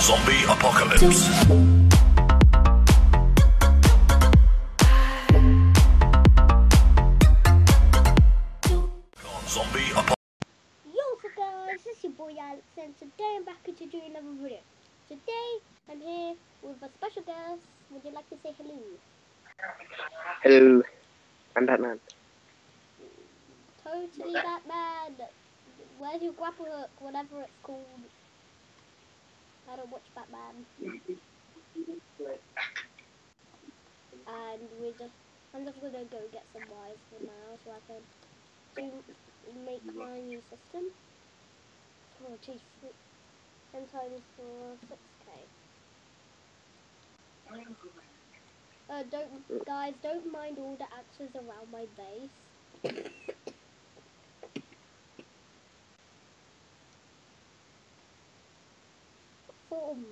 Zombie apocalypse. Zombie apocalypse. Yo, guys, this is your boy Alex, and today I'm back to do another video. Today, I'm here with a special guest. Would you like to say hello? Hello, I'm Batman. Totally Batman. Where's your grapple hook? Whatever it's called. I don't watch Batman. And we're just, I'm just gonna go get some wires for now, so I can do make my new system. Oh, geez, ten times for six k. Uh, don't guys, don't mind all the axes around my base. Form.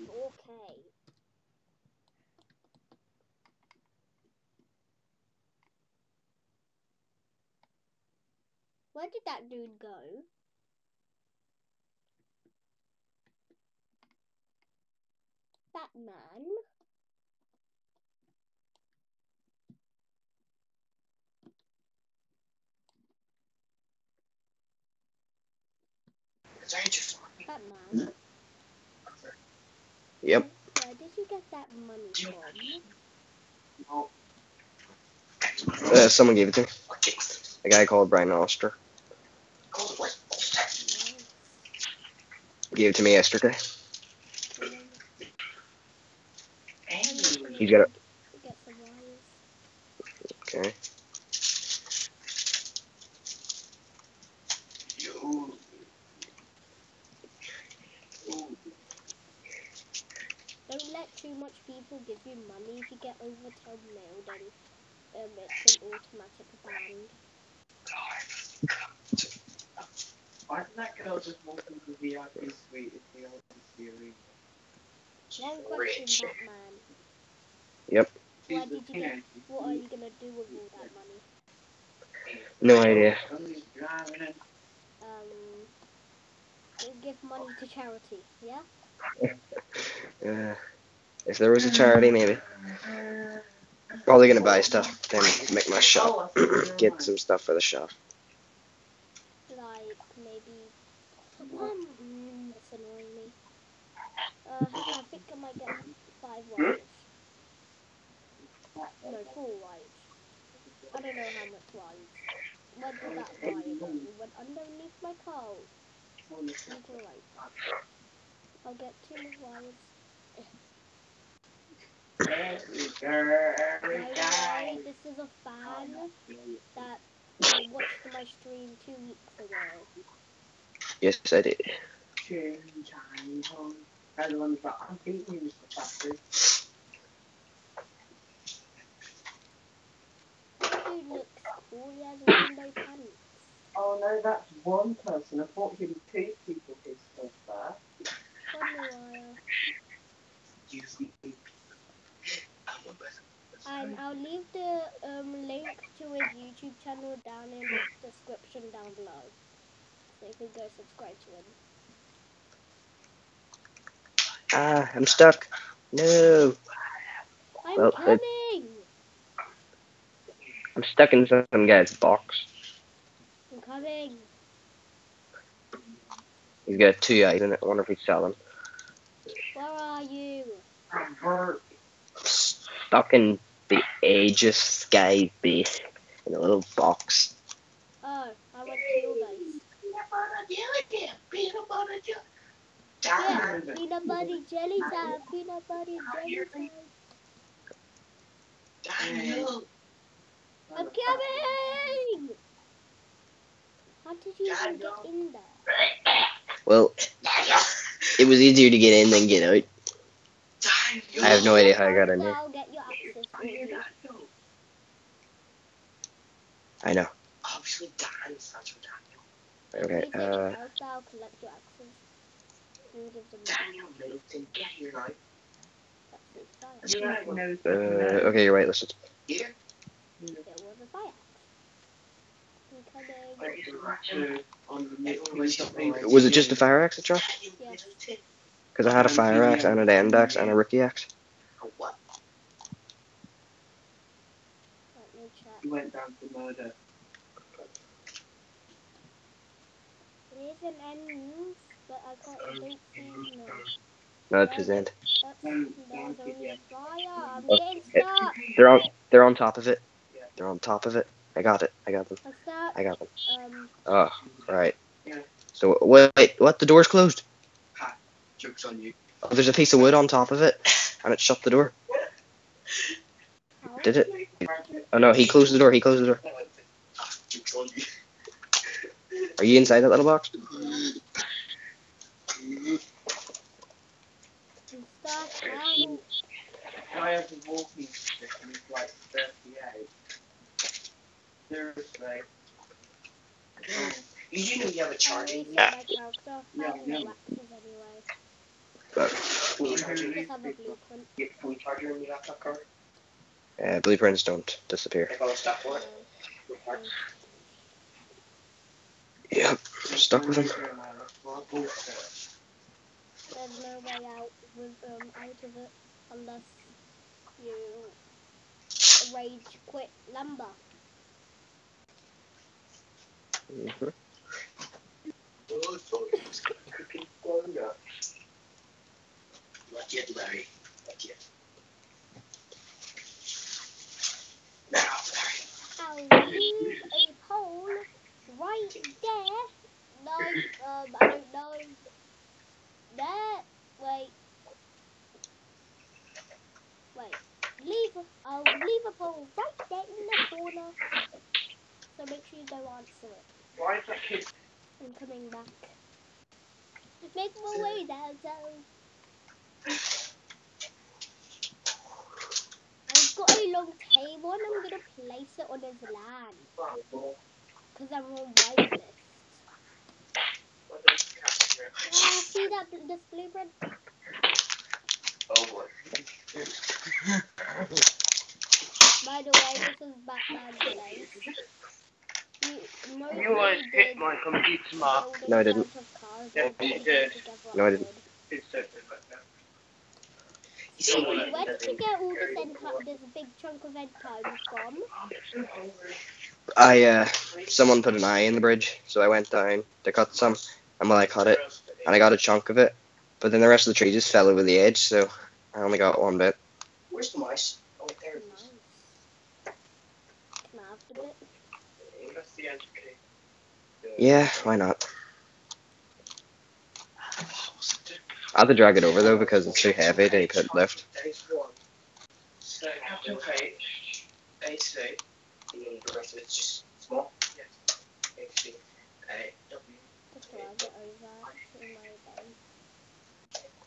Okay. Where did that dude go? Batman? Batman? Yep. Where did you get that money from? Uh, someone gave it to me. A guy called Brian Oster gave it to me yesterday. He's got a Get some wires. okay. Don't let too much people give you money. If you get over 10 mil, then um, it's an automatic ban. Why did that girl just walk into the VIP suite if the other series? One question, Batman. Yep. Get, what are you gonna do with all that money? No idea. Um, give money to charity, yeah? Uh, if there was a charity, maybe. Probably gonna buy stuff, then make my shop. Get some stuff for the shop. Like, maybe, mm, that's annoying me. Uh, I think I might get five wives. No, four wives. I don't know how much wives. Where did that wire go? It went underneath my car. Either right. I'll get two more wires. Hey, this is a fan that watched my stream two weeks ago. Yes, I did. They're the ones that I'm beating you, Mr. Factory. Dude looks he has rainbow pants. Oh no, that's one person. I thought he was two people his stuff there. Funny wire. And I'll leave the um, link to his YouTube channel down in the description down below. So you can go subscribe to him. Ah, I'm stuck. No, I'm Well, it- coming! I'm stuck in some guy's box. I'm coming! He's got two eyes in it. I wonder if he's selling. Where are you? I'm hurt. Stuck in the Aegis Sky base in a little box. Oh, I went to your base. Peanut butter jelly time. Peanut butter jelly. Yeah, Damn. peanut butter jelly time, peanut butter jelly time. Damn. I'm coming! How did you even get in there? Well, it was easier to get in than get out. I have no idea how I got in there. I'll get your access for you. I know. Obviously, Dan's that's what Daniel. Okay. Uh, it out, I'll collect your access. And Daniel Middleton, get here now. Uh, okay, you're right. Listen. was a fire axe. Incoming. Was it just a fire axe that dropped? Because I had a fire axe and an end axe and a Rukiry axe. Let. He went down to murder. It is an ends, but I can't. I see no. No, it's his end. That's, there's only oh, fire. I'm Oh, it- They're on. They're on top of it. They're on top of it. I got it. I got them. I got them. Um, Oh, right. So wait, wait, what? The door's closed. Joke's on you. Oh, there's a piece of wood on top of it, and it shut the door. Did it? Oh no, he closed the door. He closed the door. Joke's on you. Are you inside that little box? I'm stuck. Help. I have a walking stick and it's like 38. You do know you have a charging. Yeah, Yeah, yeah. no. Uh, blueprints don't disappear. If I was stuck with him. There's no way out with um out of it unless you rage quit lumber. I'll leave a pole right there. Um. Wait. Wait. Leave. I'll leave a pole right there in the corner. So make sure you go answer it. Why is that kid? I'm coming back. Make my way downtown. I've got a long table and I'm gonna place it on his land. Because I'm on whitelist. Ah, see that this blueprint? Oh boy. By the way, this is Batman Blaze. You, always hit my computer mark. No, I didn't. bunch of cars Yeah, you did. No, I didn't. wood. It's something like that. So where did you get all this end ti- this big chunk of end times from? I uh, someone put an eye in the bridge, so I went down to cut some, and well, I cut it, and I got a chunk of it, but then the rest of the tree just fell over the edge, so I only got one bit. Where's the mice? Oh, there it is. Nice. Can I have the bit? That's the end key. Yeah, why not? I have to drag it over though because it's too heavy to put lift. Phase one. So capital H, AC, And then the rest of it's just small. yes. H, C, A, W. Just drag it over to my base.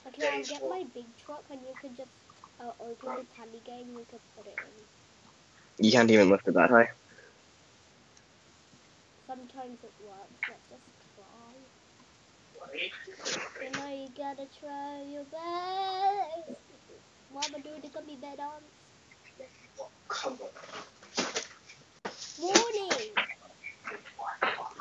Okay, I'll get my big truck and you could just uh, open the game you could put it in. You can't even lift it that high. Sometimes it works, let's just try. You know you gotta try your best. Mama do the gummy bear dance. Oh, come on. Warning!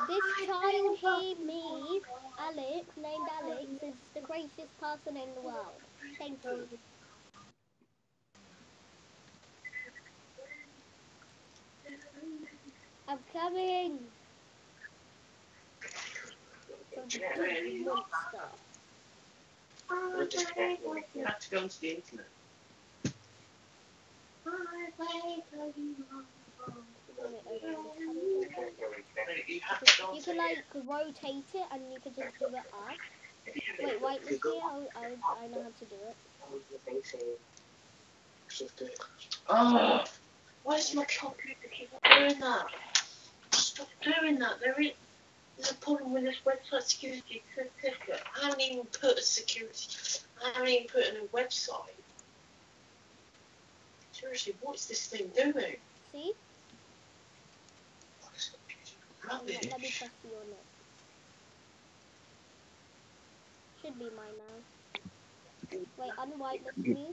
This child here, me, Alex, named Alex, is the greatest person in the world. Thank you. I'm coming! From the big monster. We're just going for You have to go onto the internet. You have You can like rotate it and you can just do it up. Wait, wait, this here, I, I, I know how to do it. Oh, why does my computer keep doing that? Stop doing that. There is there's a problem with this website security certificate. I haven't even put a security. I haven't even put in a website. Seriously, what is this thing doing? See? Rubbish. let me press you on it. Should be mine now. Wait, unwhitelist me.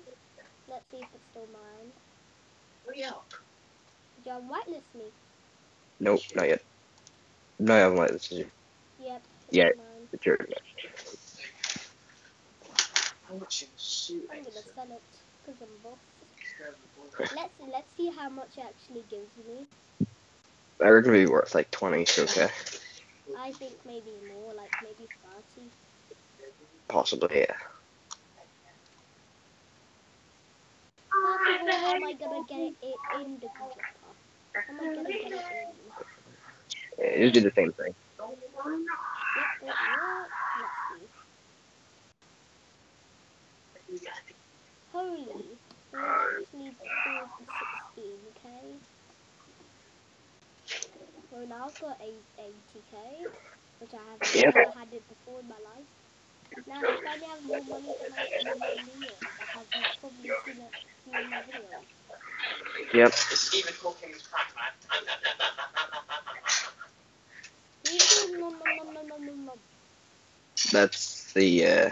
Let's see if it's still mine. Hurry up. Did you whitelist me? Nope, not yet. No, I haven't like this is Yep. Yeah. It's your in suit? I'm gonna sell it because I'm boss. Let's let's see how much it actually gives me. I reckon it'd be worth like twenty, so okay. I think maybe more, like maybe thirty. Possibly, yeah. First of all, how am I gonna get it in the computer? Am I gonna get it in? Yeah just do the same thing. Yep, it works. Let's see. Holy, we actually pulled the 16, okay? Well, now I've got eight, 80k, which I haven't never had it before in my life. Now, if I have more money than I have in millions, I have probably seen it in my video. Yep. That's the uh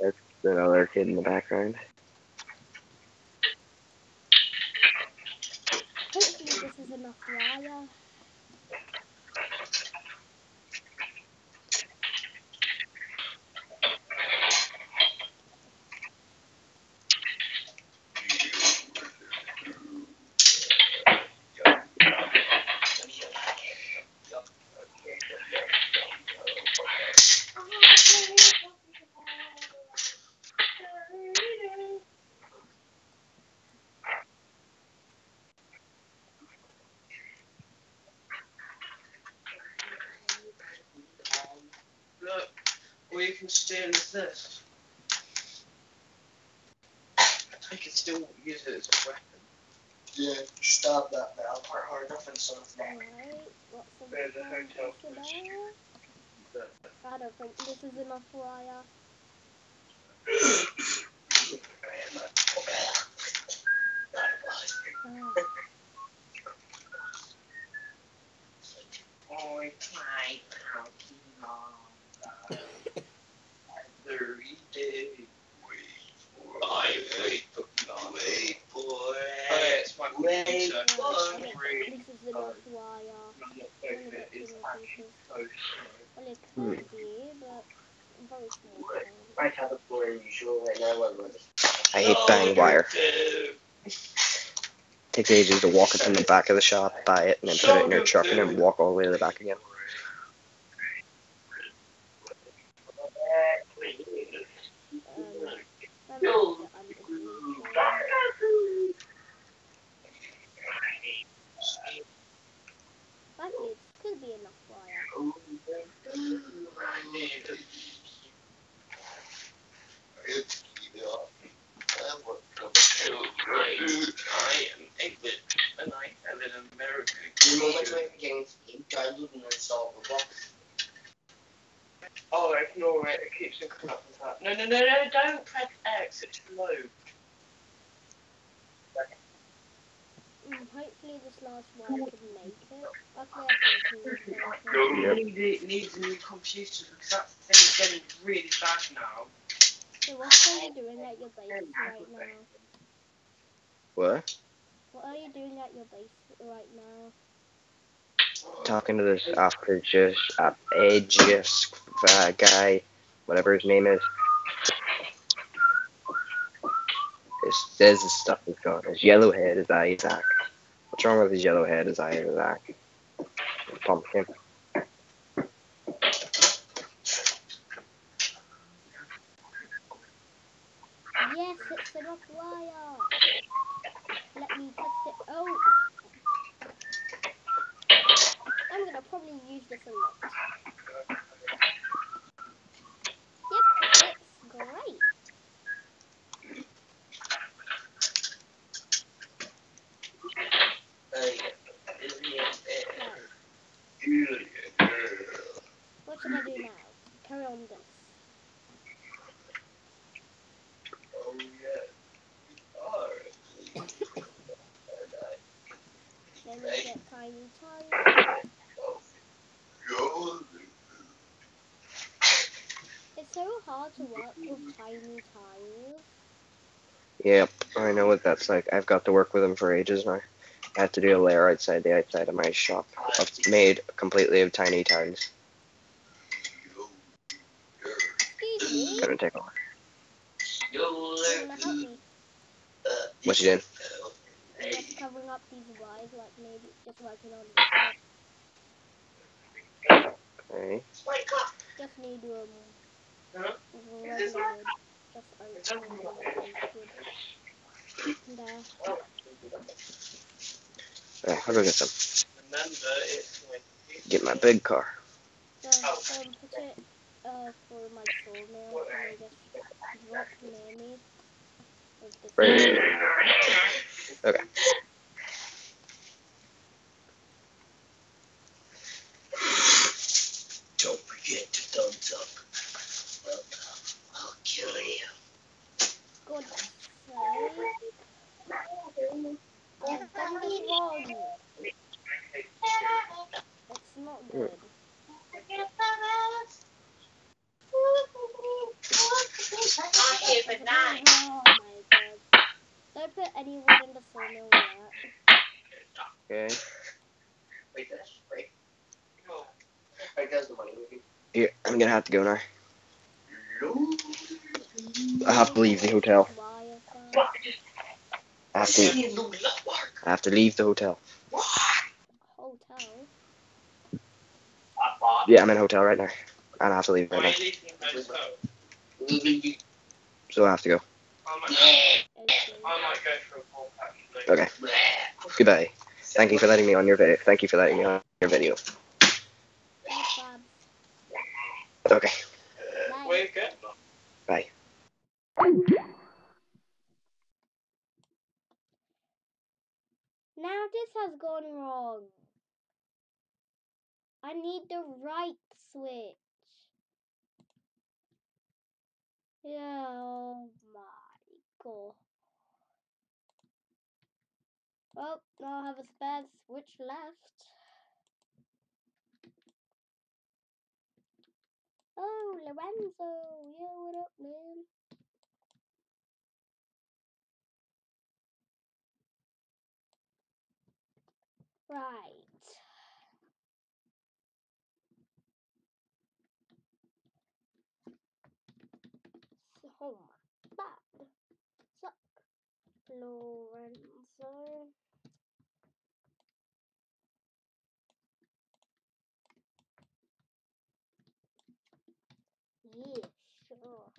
that's another kid in the background. This is enough. Look, all you can steal is this. I can still use it as a weapon. Yeah, stop that now quite hard enough and sort of Alright, what's some There's a wire hotel for place. there? I don't think this is enough wire. Ah, I tried Pokemon. Every day. I wait Pokemon. Wait for it. Oh, yeah, it's my Wait computer. yeah, I think Great. this is enough. I'm not saying gonna it get is two more actually so slow. Well, it be, but very small. Wait. chance. I have a more usual right now. I'm. I hate buying oh, wire. Takes ages to walk it from the back of the shop, buy it, and then put it in your truck and then walk all the way to the back again. Um, I'm not the undefeated. Actually, it could be enough wire. I am England, and I am in America. The moment I begin to download and install the box. Oh, ignore it. It keeps on coming up with that. No, no, no, no! Don't press X. It's low. Mm, hopefully this last one can make it. Okay, I think can make No, it. Yep. need it needs a new computer because that thing is getting really bad now. So what are you doing at your base right now? What? What are you doing at your base right now? Talking to this outrageous, outrageous uh, guy, whatever his name is. His, there's his stuff is gone. His yellow head is Isaac. What's wrong with his yellow head is Isaac? Pumpkin. Yes, it's enough wire. Let me test it. Oh. I'm gonna probably use this a lot. Yep, it's great. Right. What should I do now? Carry on this. Then we get tiny tires. It's so hard to work with tiny tiles. Yep, I know what that's like. I've got to work with them for ages now. I have to do a layer outside the outside of my shop. Made completely of tiny me. Gonna take over. Yo, You wanna help me? uh, What you doing? I'm just covering up these wires, like maybe just working on this. Okay. Just need um. Huh? regular wood. Just open regular wood. There. I'll go get some. remember it's when Get my big car. So, um, put it uh, for my sawmill, and I just drop near me. With this Okay. Don't forget to thumbs up. Well, I'll kill you. God's sake. I've done this wrong. It's not good. I hear the night. Oh my god. Don't put any wood in the sawmill yet. Okay. Wait, that's right. No. I guess the money will be. Here, I'm gonna have to go now. I have to leave the hotel. I have to. I have to leave the hotel. Yeah, I'm in a hotel right now, and I have to leave right now. So I have to go. Okay. Goodbye. Thank you for letting me on your video. Thank you for letting me on your video. Thanks, Babs. Okay. Bye. Wake up. Bye. Now this has gone wrong. I need the right switch. Yeah, oh my god. Well, now I have a spare switch left. Oh, Lorenzo. Yeah, what up, man? Right. Oh my bad. Suck. Lorenzo. Yeah, sure.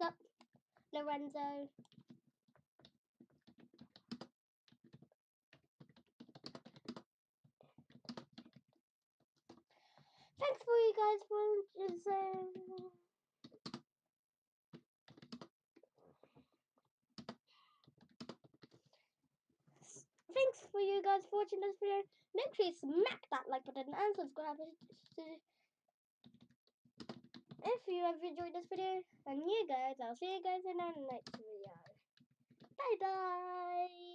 Sup, Lorenzo? Thanks for you guys for watching. Thanks for you guys for watching this video. Make sure you smack that like button and subscribe if you have enjoyed this video. And you guys, I'll see you guys in our next video. Bye bye.